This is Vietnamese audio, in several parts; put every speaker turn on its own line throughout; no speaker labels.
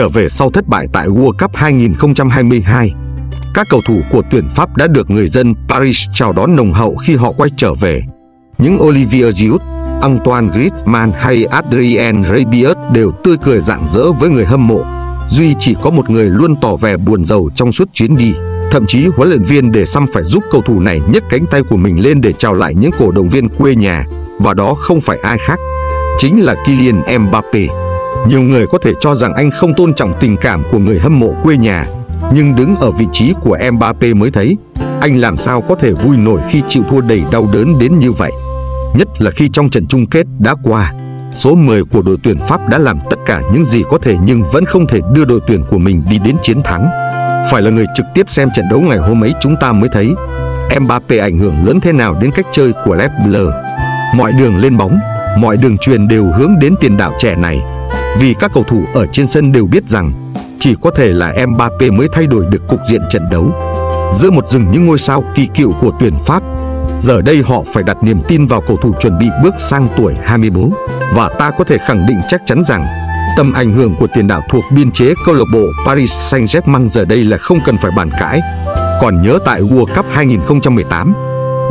trở về sau thất bại tại World Cup 2022. Các cầu thủ của tuyển Pháp đã được người dân Paris chào đón nồng hậu khi họ quay trở về. Những Olivier Giroud, Antoine Griezmann hay Adrien Rabiot đều tươi cười rạng rỡ với người hâm mộ. Duy chỉ có một người luôn tỏ vẻ buồn rầu trong suốt chuyến đi. Thậm chí huấn luyện viên để xăm phải giúp cầu thủ này nhấc cánh tay của mình lên để chào lại những cổ động viên quê nhà. Và đó không phải ai khác, chính là Kylian Mbappe. Nhiều người có thể cho rằng anh không tôn trọng tình cảm của người hâm mộ quê nhà, nhưng đứng ở vị trí của Mbappe mới thấy anh làm sao có thể vui nổi khi chịu thua đầy đau đớn đến như vậy. Nhất là khi trong trận chung kết đã qua, số 10 của đội tuyển Pháp đã làm tất cả những gì có thể nhưng vẫn không thể đưa đội tuyển của mình đi đến chiến thắng. Phải là người trực tiếp xem trận đấu ngày hôm ấy chúng ta mới thấy Mbappe ảnh hưởng lớn thế nào đến cách chơi của Les Mọi đường lên bóng, mọi đường truyền đều hướng đến tiền đạo trẻ này. Vì các cầu thủ ở trên sân đều biết rằng chỉ có thể là Mbappe mới thay đổi được cục diện trận đấu. Giữa một rừng những ngôi sao kỳ cựu của tuyển Pháp, giờ đây họ phải đặt niềm tin vào cầu thủ chuẩn bị bước sang tuổi 24 và ta có thể khẳng định chắc chắn rằng tầm ảnh hưởng của tiền đạo thuộc biên chế câu lạc bộ Paris Saint-Germain giờ đây là không cần phải bàn cãi. Còn nhớ tại World Cup 2018,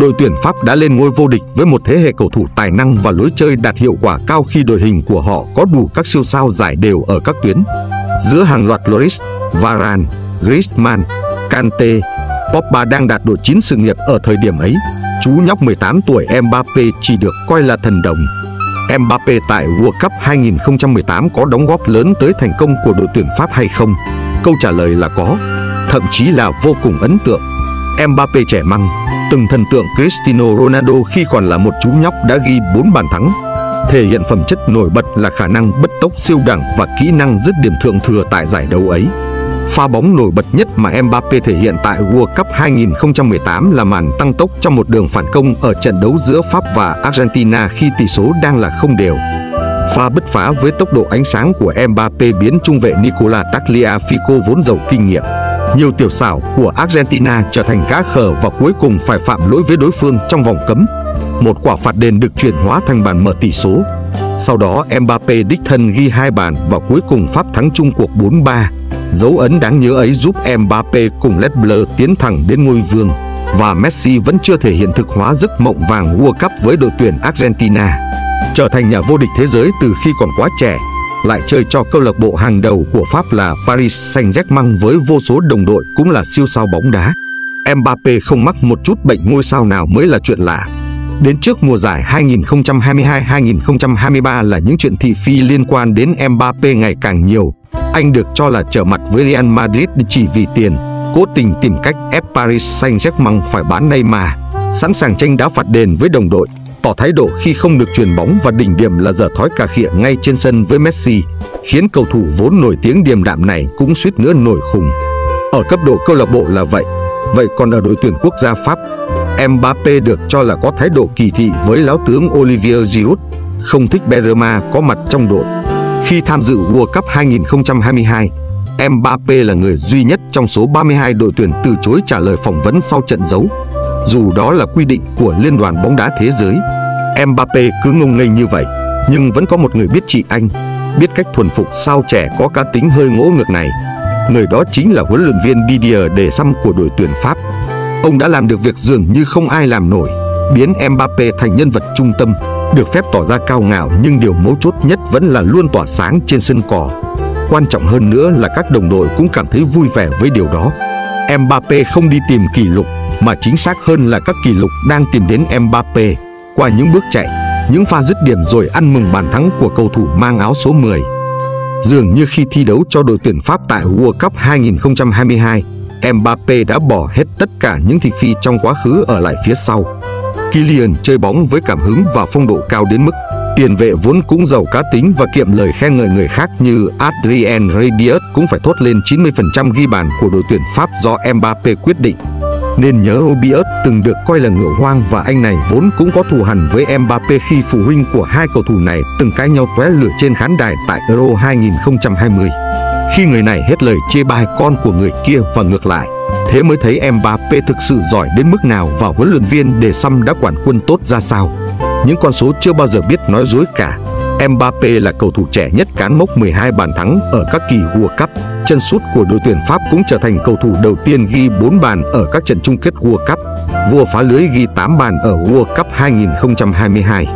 đội tuyển Pháp đã lên ngôi vô địch với một thế hệ cầu thủ tài năng và lối chơi đạt hiệu quả cao khi đội hình của họ có đủ các siêu sao giải đều ở các tuyến. Giữa hàng loạt Loris, Varane, Griezmann, Kante, Pogba đang đạt độ chín sự nghiệp ở thời điểm ấy. Chú nhóc 18 tuổi Mbappe chỉ được coi là thần đồng. Mbappe tại World Cup 2018 có đóng góp lớn tới thành công của đội tuyển Pháp hay không? Câu trả lời là có, thậm chí là vô cùng ấn tượng. Mbappe trẻ măng, từng thần tượng Cristiano Ronaldo khi còn là một chú nhóc đã ghi 4 bàn thắng. Thể hiện phẩm chất nổi bật là khả năng bất tốc siêu đẳng và kỹ năng dứt điểm thượng thừa tại giải đấu ấy. Pha bóng nổi bật nhất mà Mbappe thể hiện tại World Cup 2018 là màn tăng tốc trong một đường phản công ở trận đấu giữa Pháp và Argentina khi tỷ số đang là không đều. Pha bứt phá với tốc độ ánh sáng của Mbappe biến trung vệ Nicola Tagliafico vốn giàu kinh nghiệm. Nhiều tiểu xảo của Argentina trở thành gã khờ và cuối cùng phải phạm lỗi với đối phương trong vòng cấm. Một quả phạt đền được chuyển hóa thành bàn mở tỷ số. Sau đó Mbappe đích thân ghi hai bàn và cuối cùng Pháp thắng chung cuộc 4-3. Dấu ấn đáng nhớ ấy giúp Mbappe cùng Les Bleus tiến thẳng đến ngôi vương và Messi vẫn chưa thể hiện thực hóa giấc mộng vàng World Cup với đội tuyển Argentina. Trở thành nhà vô địch thế giới từ khi còn quá trẻ, lại chơi cho câu lạc bộ hàng đầu của Pháp là Paris Saint-Germain với vô số đồng đội cũng là siêu sao bóng đá. Mbappe không mắc một chút bệnh ngôi sao nào mới là chuyện lạ. Đến trước mùa giải 2022-2023 là những chuyện thị phi liên quan đến Mbappe ngày càng nhiều. Anh được cho là trở mặt với Real Madrid chỉ vì tiền, cố tình tìm cách ép Paris Saint-Germain phải bán Neymar, sẵn sàng tranh đá phạt đền với đồng đội, tỏ thái độ khi không được truyền bóng và đỉnh điểm là dở thói cà khịa ngay trên sân với Messi, khiến cầu thủ vốn nổi tiếng điềm đạm này cũng suýt nữa nổi khùng. Ở cấp độ câu lạc bộ là vậy, vậy còn ở đội tuyển quốc gia Pháp, Mbappe được cho là có thái độ kỳ thị với láo tướng Olivier Giroud, không thích Benzema có mặt trong đội. Khi tham dự World Cup 2022, Mbappe là người duy nhất trong số 32 đội tuyển từ chối trả lời phỏng vấn sau trận đấu. Dù đó là quy định của Liên đoàn bóng đá thế giới, Mbappe cứ ngông nghênh như vậy, nhưng vẫn có một người biết trị anh, biết cách thuần phục sao trẻ có cá tính hơi ngỗ ngược này. Người đó chính là huấn luyện viên Didier Deschamps của đội tuyển Pháp. Ông đã làm được việc dường như không ai làm nổi, biến Mbappe thành nhân vật trung tâm, được phép tỏ ra cao ngạo nhưng điều mấu chốt nhất vẫn là luôn tỏa sáng trên sân cỏ. Quan trọng hơn nữa là các đồng đội cũng cảm thấy vui vẻ với điều đó. Mbappe không đi tìm kỷ lục mà chính xác hơn là các kỷ lục đang tìm đến Mbappe qua những bước chạy, những pha dứt điểm rồi ăn mừng bàn thắng của cầu thủ mang áo số 10. Dường như khi thi đấu cho đội tuyển Pháp tại World Cup 2022, Mbappe đã bỏ hết tất cả những thị phi trong quá khứ ở lại phía sau. Kylian chơi bóng với cảm hứng và phong độ cao đến mức tiền vệ vốn cũng giàu cá tính và kiệm lời khen ngợi người khác như Adrien Rabiot cũng phải thốt lên 90% ghi bàn của đội tuyển Pháp do Mbappe quyết định. Nên nhớ Obiot từng được coi là ngựa hoang và anh này vốn cũng có thù hằn với Mbappe khi phụ huynh của hai cầu thủ này từng cãi nhau tóe lửa trên khán đài tại Euro 2020 khi người này hết lời chê bai con của người kia và ngược lại. Thế mới thấy Mbappe thực sự giỏi đến mức nào và huấn luyện viên để Xăm đã quản quân tốt ra sao. Những con số chưa bao giờ biết nói dối cả. Mbappe là cầu thủ trẻ nhất cán mốc 12 bàn thắng ở các kỳ World Cup. Chân sút của đội tuyển Pháp cũng trở thành cầu thủ đầu tiên ghi 4 bàn ở các trận chung kết World Cup. Vua phá lưới ghi 8 bàn ở World Cup 2022.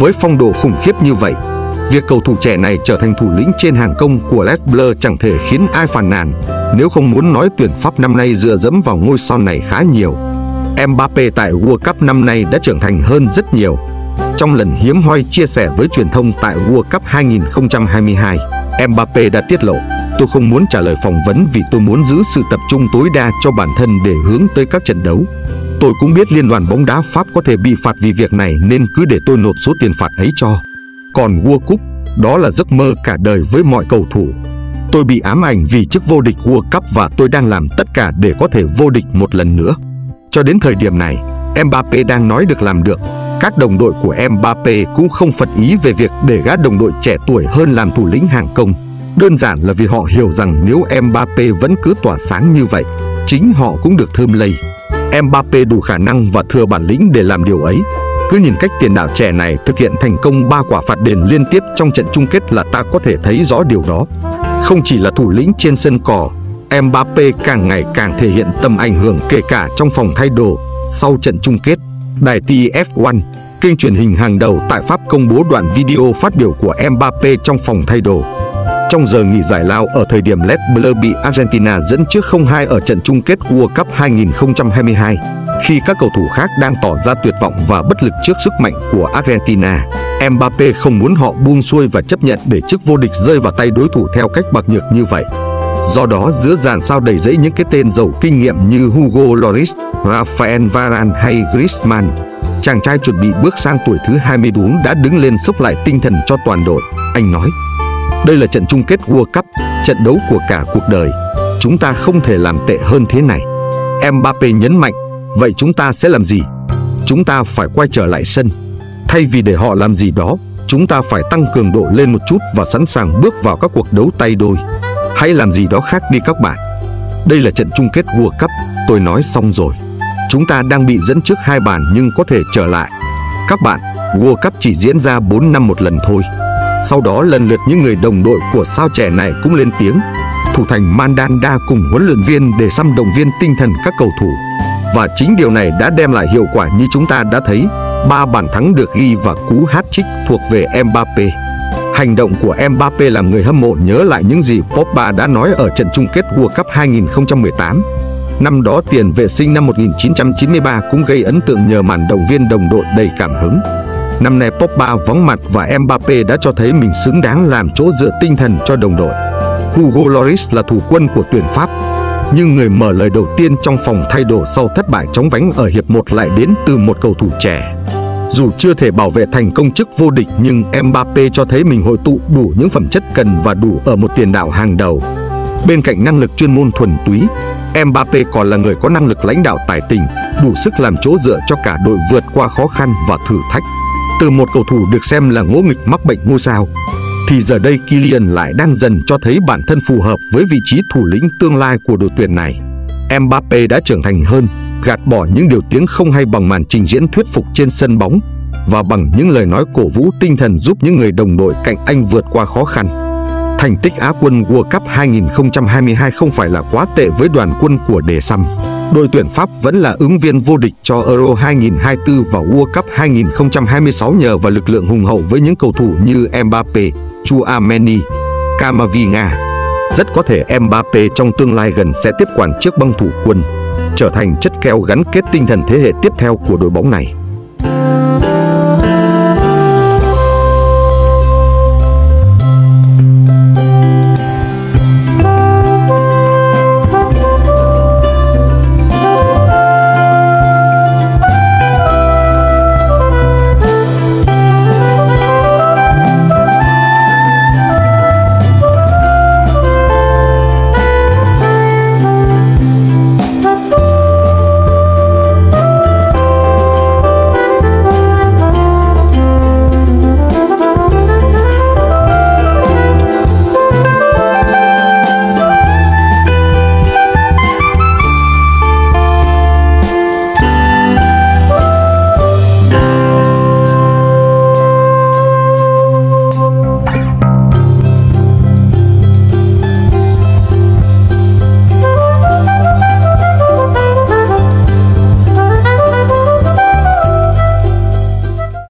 Với phong độ khủng khiếp như vậy, việc cầu thủ trẻ này trở thành thủ lĩnh trên hàng công của Les Bleus chẳng thể khiến ai phàn nàn, nếu không muốn nói tuyển Pháp năm nay dựa dẫm vào ngôi sao này khá nhiều. Mbappe tại World Cup năm nay đã trưởng thành hơn rất nhiều. Trong lần hiếm hoi chia sẻ với truyền thông tại World Cup 2022, Mbappe đã tiết lộ Tôi không muốn trả lời phỏng vấn vì tôi muốn giữ sự tập trung tối đa cho bản thân để hướng tới các trận đấu. Tôi cũng biết Liên đoàn bóng đá Pháp có thể bị phạt vì việc này nên cứ để tôi nộp số tiền phạt ấy cho. Còn World Cup, đó là giấc mơ cả đời với mọi cầu thủ. Tôi bị ám ảnh vì chức vô địch World Cup và tôi đang làm tất cả để có thể vô địch một lần nữa. Cho đến thời điểm này, Mbappe đang nói được làm được. Các đồng đội của Mbappe cũng không phật ý về việc để gã đồng đội trẻ tuổi hơn làm thủ lĩnh hàng công. Đơn giản là vì họ hiểu rằng nếu Mbappe vẫn cứ tỏa sáng như vậy, chính họ cũng được thơm lây. Mbappe đủ khả năng và thừa bản lĩnh để làm điều ấy. Cứ nhìn cách tiền đạo trẻ này thực hiện thành công ba quả phạt đền liên tiếp trong trận chung kết là ta có thể thấy rõ điều đó. Không chỉ là thủ lĩnh trên sân cỏ, Mbappe càng ngày càng thể hiện tầm ảnh hưởng kể cả trong phòng thay đồ sau trận chung kết. Đài TF1, kênh truyền hình hàng đầu tại Pháp công bố đoạn video phát biểu của Mbappe trong phòng thay đồ. Trong giờ nghỉ giải lao ở thời điểm Les Bleus bị Argentina dẫn trước 0-2 ở trận chung kết World Cup 2022, khi các cầu thủ khác đang tỏ ra tuyệt vọng và bất lực trước sức mạnh của Argentina, Mbappe không muốn họ buông xuôi và chấp nhận để chức vô địch rơi vào tay đối thủ theo cách bạc nhược như vậy. Do đó, giữa dàn sao đầy rẫy những cái tên giàu kinh nghiệm như Hugo Lloris, Rafael Varane hay Griezmann, chàng trai chuẩn bị bước sang tuổi thứ 24 đã đứng lên sốc lại tinh thần cho toàn đội. Anh nói, đây là trận chung kết World Cup, trận đấu của cả cuộc đời. Chúng ta không thể làm tệ hơn thế này. Mbappe nhấn mạnh, vậy chúng ta sẽ làm gì? Chúng ta phải quay trở lại sân. Thay vì để họ làm gì đó, chúng ta phải tăng cường độ lên một chút và sẵn sàng bước vào các cuộc đấu tay đôi. Hãy làm gì đó khác đi các bạn. Đây là trận chung kết World Cup, tôi nói xong rồi. Chúng ta đang bị dẫn trước hai bàn nhưng có thể trở lại. Các bạn, World Cup chỉ diễn ra 4 năm một lần thôi. Sau đó lần lượt những người đồng đội của sao trẻ này cũng lên tiếng. Thủ thành Mandanda cùng huấn luyện viên để xăm động viên tinh thần các cầu thủ. Và chính điều này đã đem lại hiệu quả như chúng ta đã thấy. Ba bàn thắng được ghi và cú hat-trick thuộc về Mbappe. Hành động của Mbappe làm người hâm mộ nhớ lại những gì Pogba đã nói ở trận chung kết World Cup 2018. Năm đó tiền vệ sinh năm 1993 cũng gây ấn tượng nhờ màn động viên đồng đội đầy cảm hứng. Năm nay Pogba vắng mặt và Mbappe đã cho thấy mình xứng đáng làm chỗ dựa tinh thần cho đồng đội. Hugo Lloris là thủ quân của tuyển Pháp, nhưng người mở lời đầu tiên trong phòng thay đồ sau thất bại chóng vánh ở hiệp 1 lại đến từ một cầu thủ trẻ. Dù chưa thể bảo vệ thành công chức vô địch nhưng Mbappe cho thấy mình hội tụ đủ những phẩm chất cần và đủ ở một tiền đạo hàng đầu. Bên cạnh năng lực chuyên môn thuần túy, Mbappe còn là người có năng lực lãnh đạo tài tình, đủ sức làm chỗ dựa cho cả đội vượt qua khó khăn và thử thách. Từ một cầu thủ được xem là ngỗ nghịch mắc bệnh ngôi sao, thì giờ đây Kylian lại đang dần cho thấy bản thân phù hợp với vị trí thủ lĩnh tương lai của đội tuyển này. Mbappe đã trưởng thành hơn, gạt bỏ những điều tiếng không hay bằng màn trình diễn thuyết phục trên sân bóng và bằng những lời nói cổ vũ tinh thần giúp những người đồng đội cạnh anh vượt qua khó khăn. Thành tích Á quân World Cup 2022 không phải là quá tệ với đoàn quân của Đề Xăm. Đội tuyển Pháp vẫn là ứng viên vô địch cho Euro 2024 và World Cup 2026 nhờ vào lực lượng hùng hậu với những cầu thủ như Mbappe, Chouameni, Kamavinga. Rất có thể Mbappe trong tương lai gần sẽ tiếp quản chiếc băng thủ quân, trở thành chất keo gắn kết tinh thần thế hệ tiếp theo của đội bóng này.